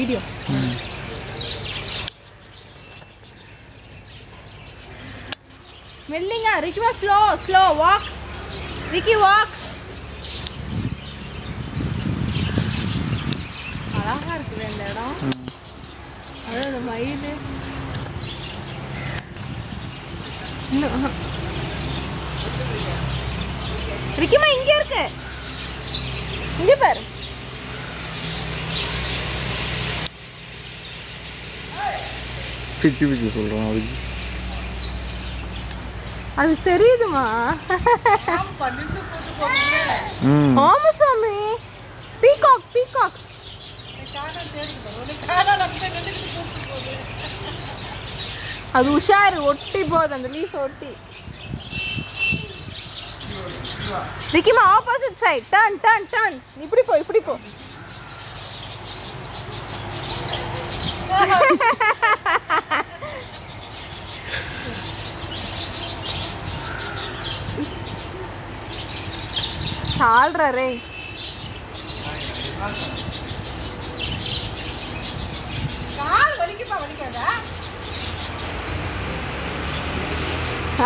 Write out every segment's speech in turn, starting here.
Video மெல்லிங்க ரிக்கிமா slow slow walk Ricky walk அழகா இருக்குது இந்த இடம். அதான் இந்த மயில். இன்னும் ரிக்கிமா இங்க இருக்கு. இங்கே பாரு. பிச்சு பிச்சு சொல்கிறோம் அதுக்கு. அது தெரியுதுமா ஆமா சாமி. பீகாக் பீகாக் அது உஷாரு ஒட்டி போகுது அந்த லீஃப் ஒட்டி. ரிக்கிமா opposite side turn turn turn இப்படி போ இப்படி போ.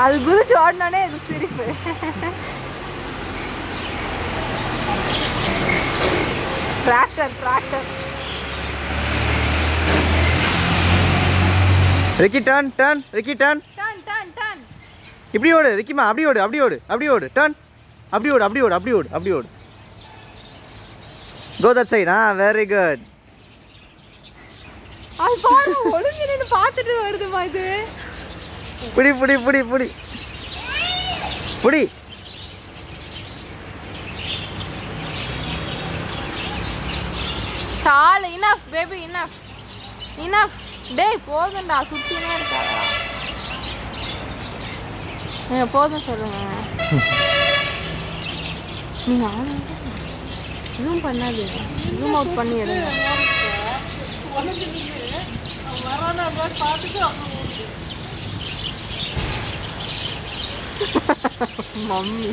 அது குதிச்சு ஓடினோடனே இது சிரிப்பு. Tractor tractor Ricky turn turn Ricky turn turn turn turn இப்படி ஓடு ரிக்கிமா அப்படி ஓடு அப்படி ஓடு அப்படி ஓடு. டர்ன் அப்படி ஓடு அப்படி ஓடு அப்படி ஓடு அப்படி ஓடு. Go that side a very good பார்த்துட்டு வருதுமா இது. புடி புடி புடி புடி. புடி. சால் இனஃப் பேபி இனஃப் இனஃப் டேய் போதும்டா சுத்தினே இருக்காதா போதும் சொல்லுங்க. நீங்க ஜூம் பண்ணாது ஜூம் அவுட் பண்ணி எடுங்க. மம்மி.